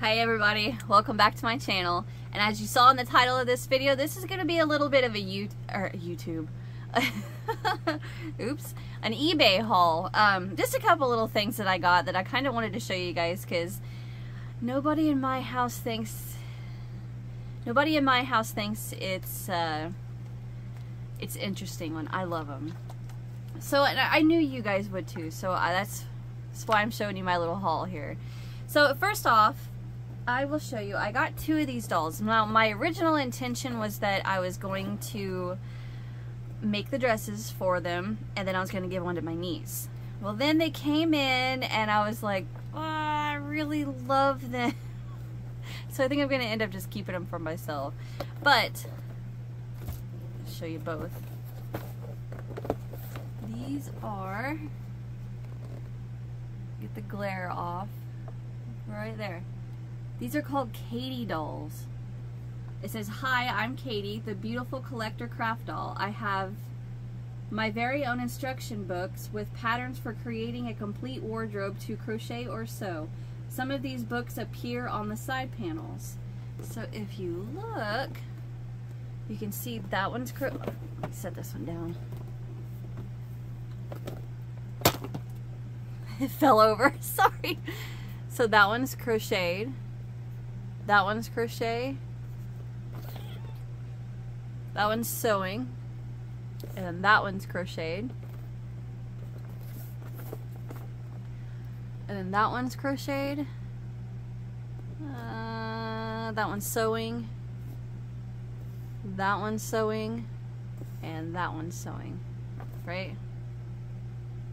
Hi everybody, welcome back to my channel. And as you saw in the title of this video, this is going to be a little bit of a U or YouTube. Oops, an eBay haul. Um, just a couple little things that I got that I kind of wanted to show you guys because nobody in my house thinks nobody in my house thinks it's uh, it's interesting when I love them. So I knew you guys would too. So I, that's that's why I'm showing you my little haul here. So first off, I will show you. I got two of these dolls. Now my original intention was that I was going to make the dresses for them and then I was going to give one to my niece. Well then they came in and I was like, oh, I really love them. so I think I'm going to end up just keeping them for myself. But, I'll show you both. These are, get the glare off, right there. These are called Katie dolls. It says, Hi, I'm Katie, the beautiful collector craft doll. I have my very own instruction books with patterns for creating a complete wardrobe to crochet or sew. Some of these books appear on the side panels. So if you look, you can see that one's, cro- set this one down. It fell over, sorry. So that one's crocheted. That one's crochet. That one's sewing. And that one's crocheted. And then that one's crocheted. Uh, that one's sewing. That one's sewing. And that one's sewing. Right?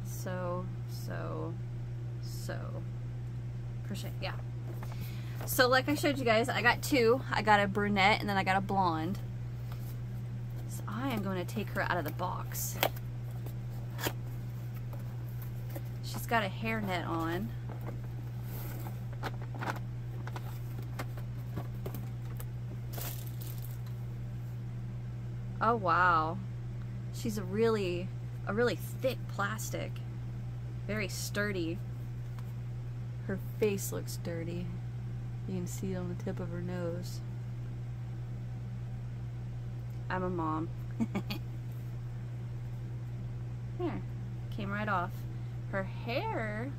So, so, so. Crochet, yeah. So like I showed you guys, I got two. I got a brunette and then I got a blonde. So I am going to take her out of the box. She's got a hairnet on. Oh wow. She's a really, a really thick plastic. Very sturdy. Her face looks dirty. You can see it on the tip of her nose. I'm a mom. there. Came right off. Her hair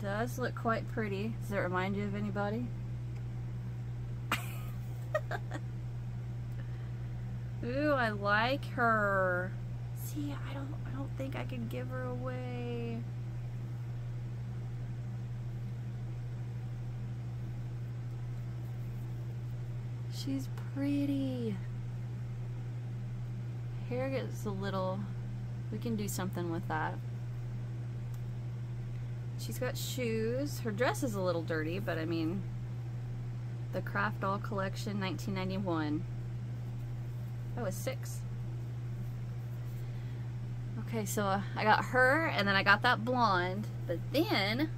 does look quite pretty. Does it remind you of anybody? Ooh, I like her. See, I don't I don't think I can give her away. She's pretty. Hair gets a little, we can do something with that. She's got shoes. Her dress is a little dirty, but I mean, the Craft Doll Collection 1991. That was six. Okay, so uh, I got her, and then I got that blonde, but then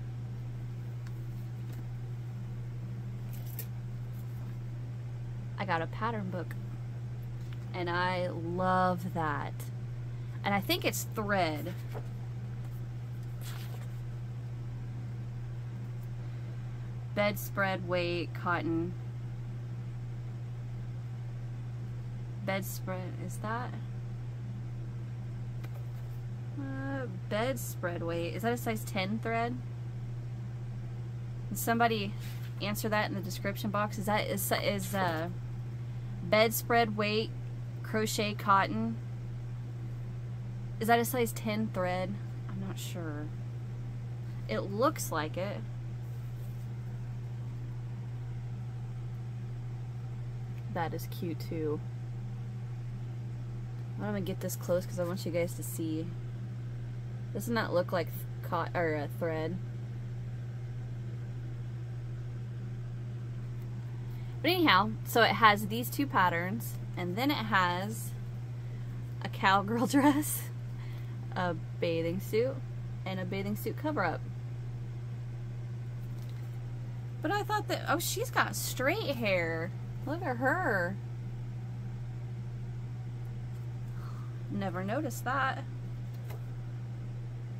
I got a pattern book. And I love that. And I think it's thread. Bedspread weight, cotton. Bedspread, is that? Uh, bedspread weight, is that a size 10 thread? somebody answer that in the description box? Is that, is, is uh, bedspread weight crochet cotton. Is that a size 10 thread? I'm not sure. It looks like it. That is cute too. I'm gonna get this close because I want you guys to see. Doesn't that look like cot or a thread? But anyhow, so it has these two patterns, and then it has a cowgirl dress, a bathing suit, and a bathing suit cover-up. But I thought that, oh, she's got straight hair. Look at her. Never noticed that.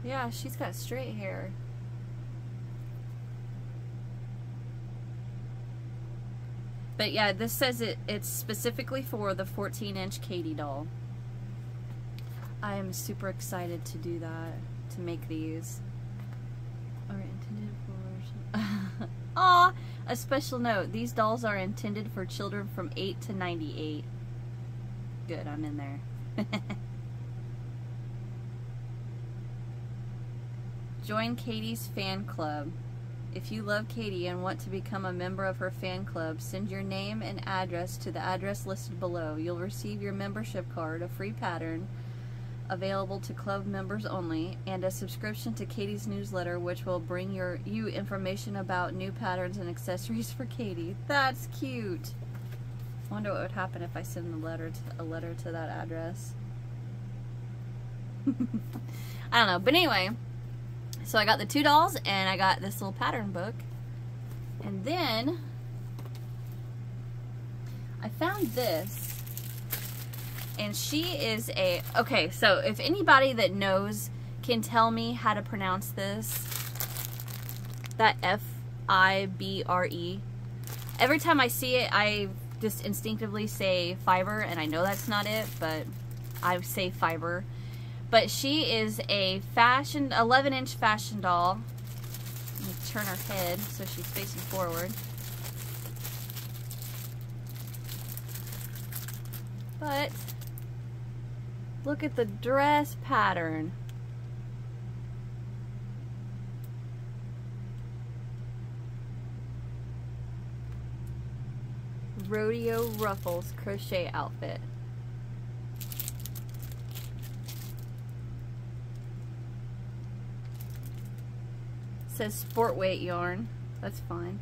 Yeah, she's got straight hair. But yeah, this says it, it's specifically for the 14 inch Katie doll. I am super excited to do that, to make these. Are intended for... Aw! A special note, these dolls are intended for children from 8 to 98. Good, I'm in there. Join Katie's fan club. If you love Katie and want to become a member of her fan club, send your name and address to the address listed below. You'll receive your membership card, a free pattern available to club members only, and a subscription to Katie's newsletter which will bring your you information about new patterns and accessories for Katie. That's cute. I wonder what would happen if I send a letter to, a letter to that address. I don't know, but anyway, so I got the two dolls and I got this little pattern book. And then I found this. And she is a, okay, so if anybody that knows can tell me how to pronounce this, that F-I-B-R-E. Every time I see it, I just instinctively say fiber, and I know that's not it, but I say fiber. But she is a fashion, 11 inch fashion doll. Let me turn her head so she's facing forward. But look at the dress pattern. Rodeo Ruffles crochet outfit. Says sport weight yarn. That's fine.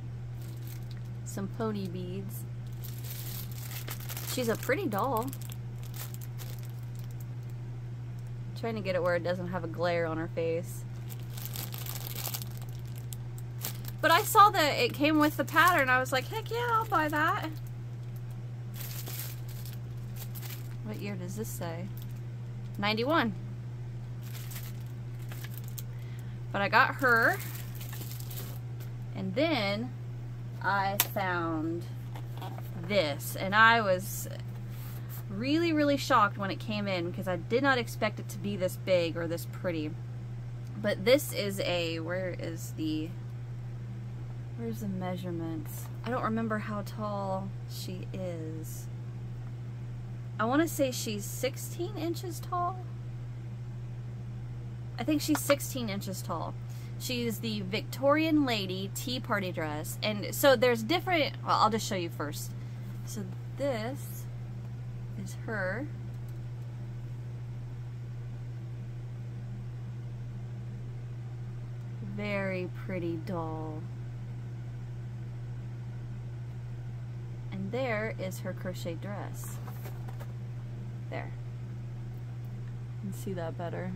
Some pony beads. She's a pretty doll. trying to get it where it doesn't have a glare on her face. But I saw that it came with the pattern. I was like, heck yeah, I'll buy that. What year does this say? 91. But I got her. And then I found this. And I was really really shocked when it came in because I did not expect it to be this big or this pretty. But this is a where is the where's the measurements? I don't remember how tall she is. I want to say she's 16 inches tall. I think she's 16 inches tall She's the Victorian lady tea party dress. And so there's different, well, I'll just show you first. So this is her. Very pretty doll. And there is her crochet dress. There. You can see that better.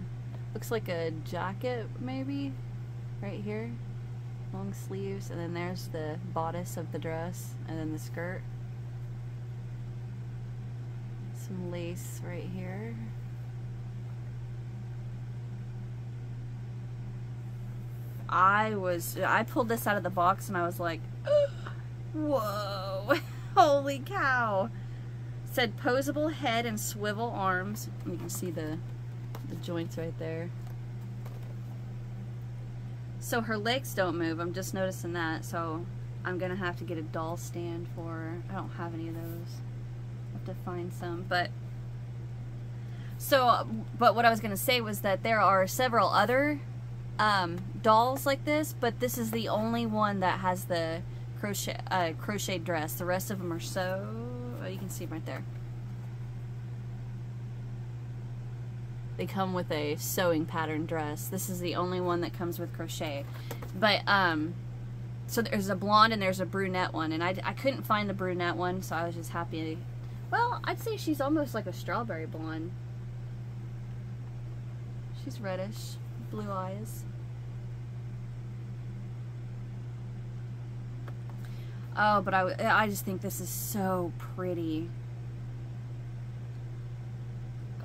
Looks like a jacket, maybe? Right here long sleeves and then there's the bodice of the dress and then the skirt. Some lace right here. I was I pulled this out of the box and I was like whoa holy cow. Said posable head and swivel arms. You can see the the joints right there so her legs don't move. I'm just noticing that. So I'm going to have to get a doll stand for her. I don't have any of those. I have to find some. But so, but what I was going to say was that there are several other um, dolls like this, but this is the only one that has the crochet uh, crochet dress. The rest of them are so, oh, you can see right there. They come with a sewing pattern dress. This is the only one that comes with crochet. But, um, so there's a blonde and there's a brunette one. And I, I couldn't find the brunette one, so I was just happy. Well, I'd say she's almost like a strawberry blonde. She's reddish, blue eyes. Oh, but I, I just think this is so pretty.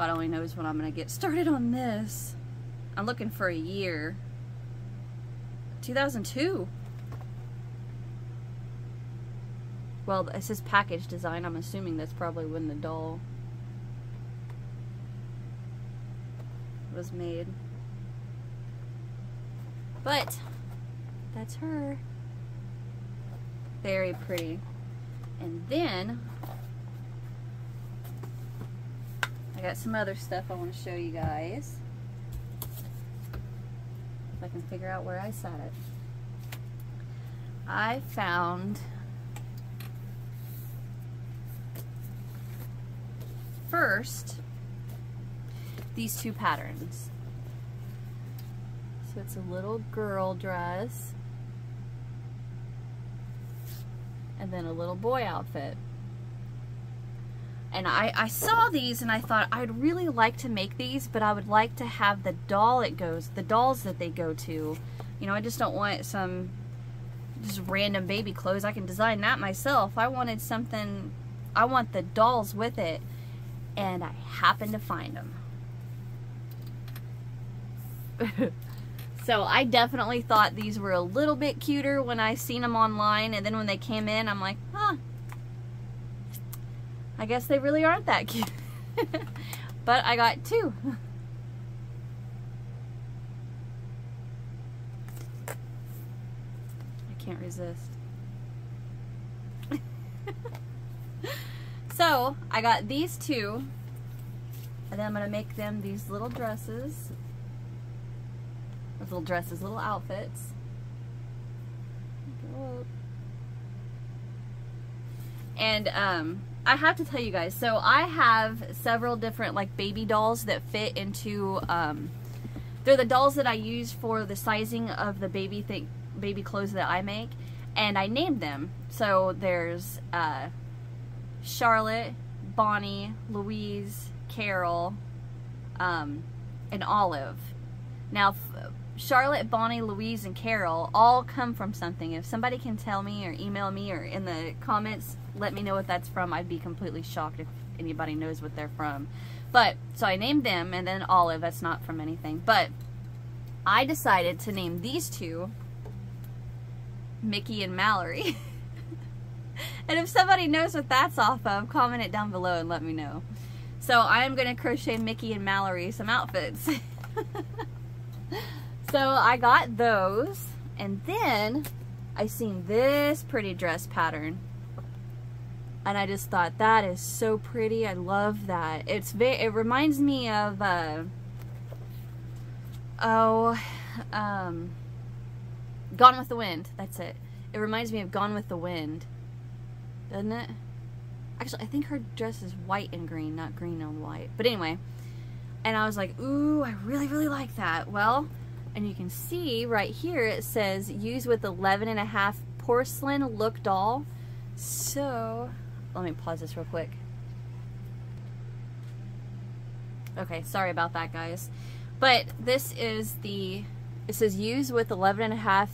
God only knows when I'm going to get started on this. I'm looking for a year. 2002. well, it says package design. I'm assuming that's probably when the doll was made. But that's her. Very pretty. And then I got some other stuff I want to show you guys. If I can figure out where I set it. I found first these two patterns. So it's a little girl dress and then a little boy outfit. And I, I saw these and I thought I'd really like to make these, but I would like to have the doll it goes, the dolls that they go to. You know, I just don't want some just random baby clothes. I can design that myself. I wanted something, I want the dolls with it. And I happened to find them. so I definitely thought these were a little bit cuter when I seen them online. And then when they came in, I'm like, huh. I guess they really aren't that cute. but I got two. I can't resist. so I got these two and then I'm going to make them these little dresses. Little dresses, little outfits. And um, I have to tell you guys, so I have several different like baby dolls that fit into, um, they're the dolls that I use for the sizing of the baby thing, baby clothes that I make and I named them. So there's uh, Charlotte, Bonnie, Louise, Carol, um, and Olive. Now, Charlotte, Bonnie, Louise, and Carol all come from something. If somebody can tell me or email me or in the comments, let me know what that's from. I'd be completely shocked if anybody knows what they're from. But, so I named them, and then Olive, that's not from anything. But, I decided to name these two Mickey and Mallory. and if somebody knows what that's off of, comment it down below and let me know. So I am going to crochet Mickey and Mallory some outfits. so I got those and then I seen this pretty dress pattern and I just thought that is so pretty. I love that. It's it reminds me of uh, oh um Gone with the Wind. That's it. It reminds me of Gone with the Wind. Doesn't it? Actually, I think her dress is white and green, not green and white. But anyway, and I was like, ooh, I really, really like that. Well, and you can see right here it says use with 11 and a half porcelain look doll. So, let me pause this real quick. Okay, sorry about that, guys. But this is the, it says use with 11 and a half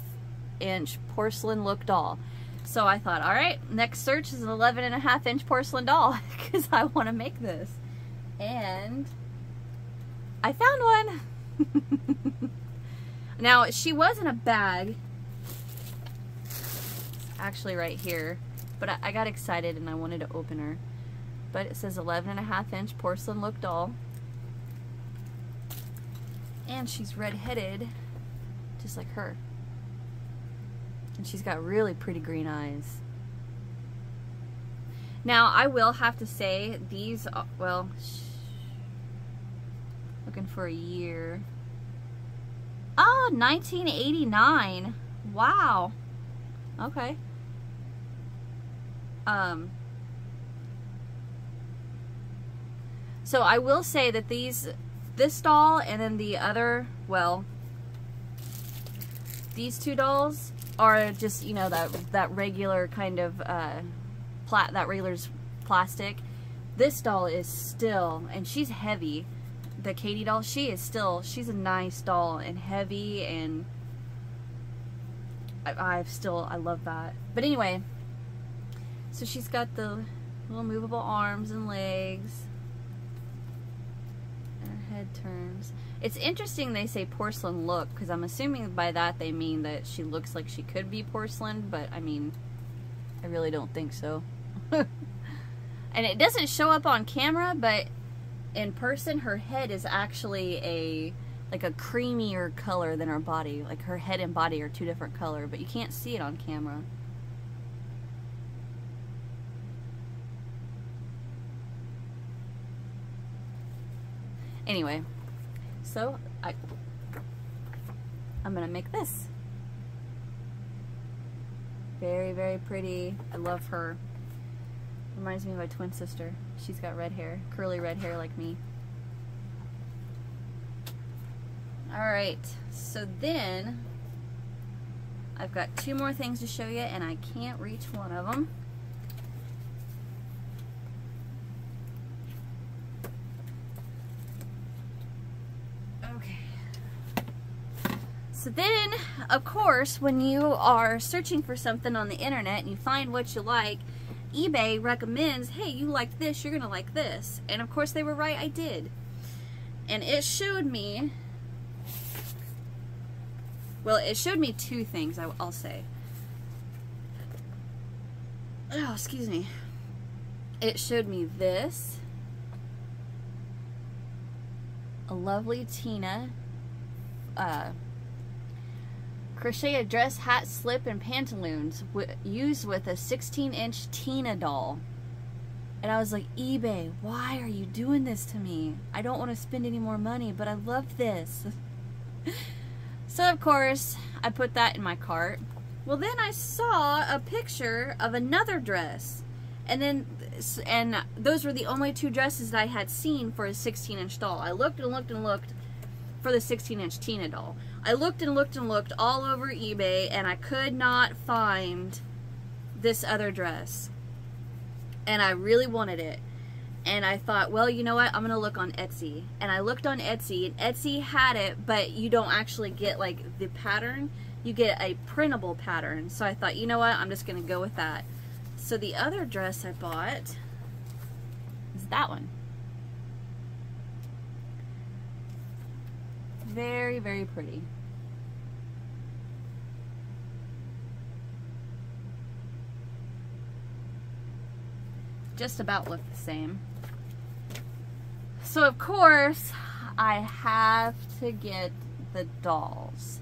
inch porcelain look doll. So I thought, all right, next search is an 11 and a half inch porcelain doll because I want to make this. And I found one. now, she was in a bag. Actually right here. But I, I got excited and I wanted to open her. But it says 11 and a half inch porcelain look doll. And she's red-headed, just like her. And she's got really pretty green eyes. Now, I will have to say, these, uh, well, looking for a year. Oh, 1989. Wow. Okay. Um, so I will say that these, this doll and then the other, well, these two dolls are just you know that that regular kind of uh, plat that regular's plastic. This doll is still, and she's heavy. The Katie doll, she is still, she's a nice doll and heavy and I, I've still, I love that. But anyway, so she's got the little movable arms and legs. And her head turns. It's interesting they say porcelain look, because I'm assuming by that they mean that she looks like she could be porcelain, but I mean, I I really don't think so. and it doesn't show up on camera, but in person, her head is actually a like a creamier color than her body. Like her head and body are two different color, but you can't see it on camera. Anyway, so I I'm gonna make this. Very, very pretty. I love her. Reminds me of my twin sister. She's got red hair, curly red hair like me. Alright, so then I've got two more things to show you and I can't reach one of them. So then, of course, when you are searching for something on the internet and you find what you like, eBay recommends, hey, you like this, you're to like this. And of course they were right, I did. And it showed me, well, it showed me two things, I'll say. Oh, excuse me. It showed me this. A lovely Tina uh, crochet a dress, hat, slip, and pantaloons used with a 16 inch Tina doll. And I was like, eBay, why are you doing this to me? I don't want to spend any more money, but I love this. so, of course, I put that in my cart. Well, then I saw a picture of another dress. And then, and those were the only two dresses that I had seen for a 16 inch doll. I looked and looked and looked for the 16 inch Tina doll. I looked and looked and looked all over eBay and I could not find this other dress. And I really wanted it. And I thought, well, you know what? I'm going to look on Etsy. And I looked on Etsy and Etsy had it, but you don't actually get like the pattern. You get a printable pattern. So I thought, you know what? I'm just going to go with that. So the other dress I bought is that one. Very, very pretty. Just about look the same. So of course, I have to get the dolls.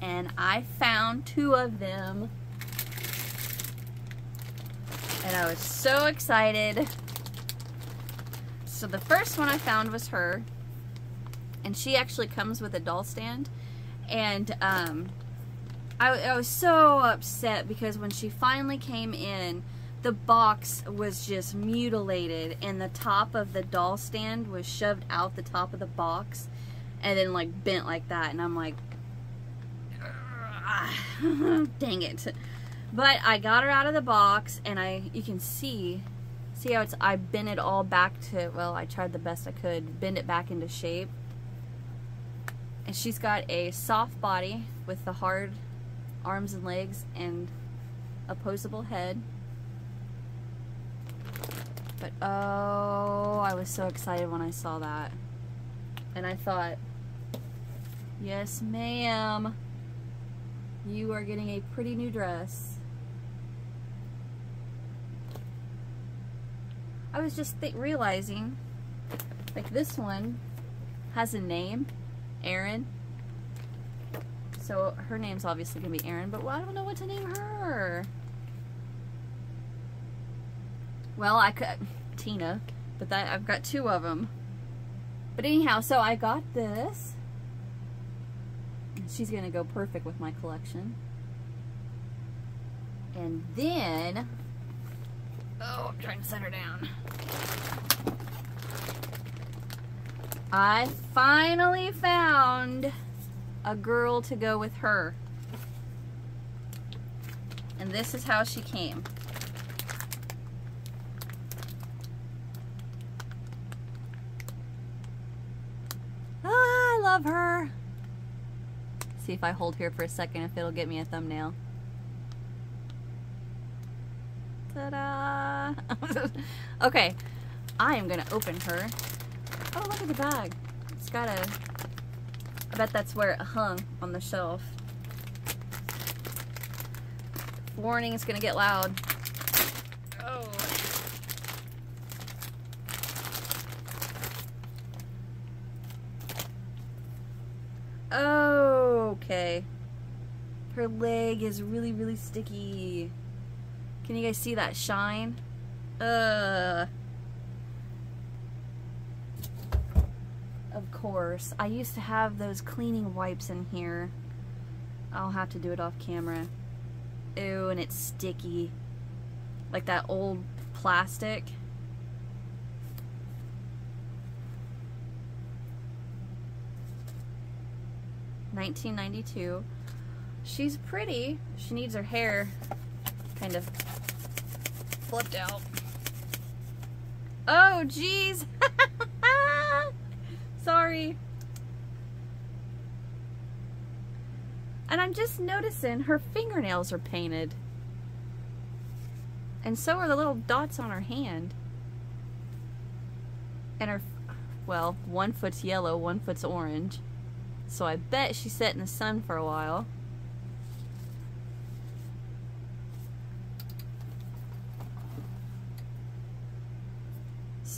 And I found two of them. And I was so excited. So the first one I found was her. And she actually comes with a doll stand. And um, I, I was so upset because when she finally came in, the box was just mutilated and the top of the doll stand was shoved out the top of the box and then like bent like that and I'm like dang it. But I got her out of the box and I you can see see how it's I bent it all back to well I tried the best I could bend it back into shape. And she's got a soft body with the hard arms and legs and opposable head but oh, I was so excited when I saw that. And I thought, yes ma'am, you are getting a pretty new dress. I was just realizing, like this one has a name, Erin. So her name's obviously gonna be Erin, but I don't know what to name her. Well, I could, Tina, but that I've got two of them. But anyhow, so I got this. She's to go perfect with my collection. And then, oh, I'm trying to set her down. I finally found a girl to go with her. And this is how she came. Love her. See if I hold here for a second if it'll get me a thumbnail. Ta-da! okay, I am gonna open her. Oh, look at the bag. It's got a, I bet that's where it hung on the shelf. Warning, it's gonna get loud. Oh. Okay. Her leg is really, really sticky. Can you guys see that shine? Uh. Of course. I used to have those cleaning wipes in here. I'll have to do it off camera. Ew, and it's sticky. Like that old plastic. Nineteen ninety two. She's pretty. She needs her hair kind of flipped out. Oh, jeez. Sorry. And I'm just noticing her fingernails are painted. And so are the little dots on her hand. And her, well, one foot's yellow, one foot's orange. So I bet she sat in the sun for a while.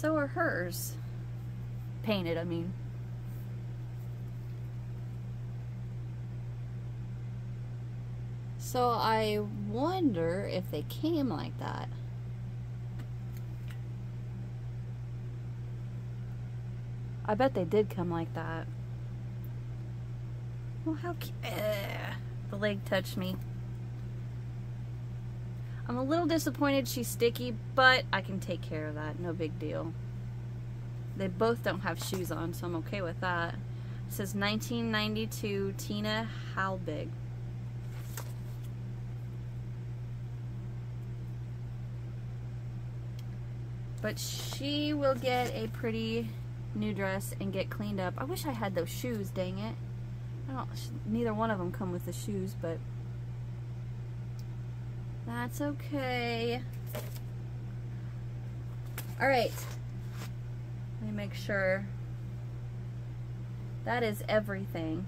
So are hers. Painted, I mean. So I wonder if they came like that. I bet they did come like that. Well, how uh, the leg touched me. I'm a little disappointed she's sticky, but I can take care of that. No big deal. They both don't have shoes on, so I'm okay with that. It says 1992 Tina Halbig. But she will get a pretty new dress and get cleaned up. I wish I had those shoes, dang it. I don't, neither one of them come with the shoes, but that's okay. All right. Let me make sure. That is everything.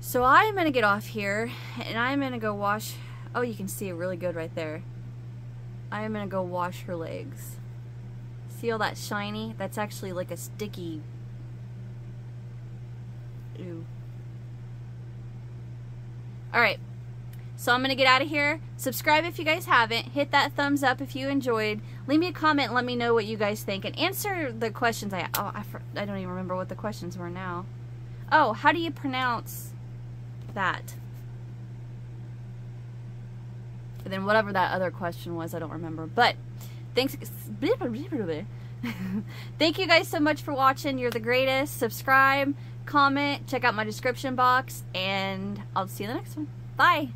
So I'm going to get off here and I'm going to go wash. Oh, you can see it really good right there. I am going to go wash her legs. See all that shiny? That's actually like a sticky. Ooh. All right. So I'm going to get out of here. Subscribe if you guys haven't. Hit that thumbs up if you enjoyed. Leave me a comment let me know what you guys think. And answer the questions I... Oh, I, I don't even remember what the questions were now. Oh, how do you pronounce that? And then whatever that other question was, I don't remember. But thanks... Thank you guys so much for watching. You're the greatest. Subscribe, comment, check out my description box, and I'll see you in the next one. Bye.